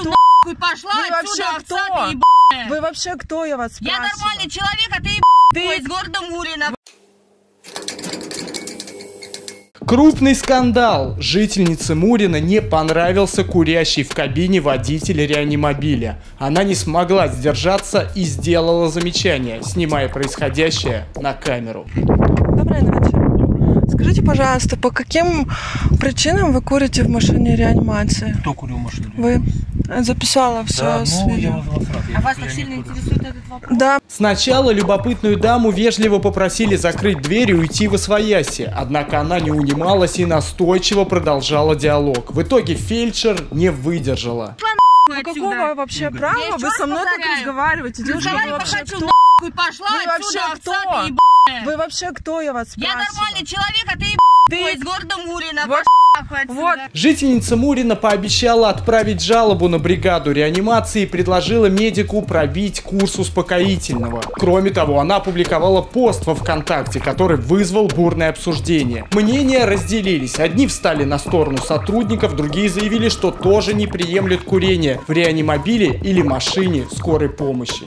кто? нахуй пошла Вы отсюда, вообще овца кто? ты ебаная. Вы вообще кто, я вас Я спрашиваю? нормальный человек, а ты Ты- из города Мурина. Крупный скандал. Жительнице Мурина не понравился курящий в кабине водитель реанимобиля. Она не смогла сдержаться и сделала замечание, снимая происходящее на камеру. Доброй ночи. Скажите, пожалуйста, по каким причинам вы курите в машине реанимации? Кто курил машину? Вы э, записала все Да, с ну, я видео. я А вас так сильно интересует этот вопрос? Да, Сначала любопытную даму вежливо попросили закрыть дверь и уйти в освояси, однако она не унималась и настойчиво продолжала диалог. В итоге фельдшер не выдержала. Отсюда. какого вообще права вы со мной так разговариваете? Девушка, Разговаривай, вы вообще кто? Нахуй пошла Вы вообще отсюда, овца кто? ебаная. Вы вообще кто, я вас Я спрашиваю? нормальный человек, а ты Ты- из города Мурина. Вот- вот. Жительница Мурина пообещала отправить жалобу на бригаду реанимации и предложила медику пробить курс успокоительного. Кроме того, она опубликовала пост во ВКонтакте, который вызвал бурное обсуждение. Мнения разделились. Одни встали на сторону сотрудников, другие заявили, что тоже не приемлют курение в реанимобиле или машине скорой помощи.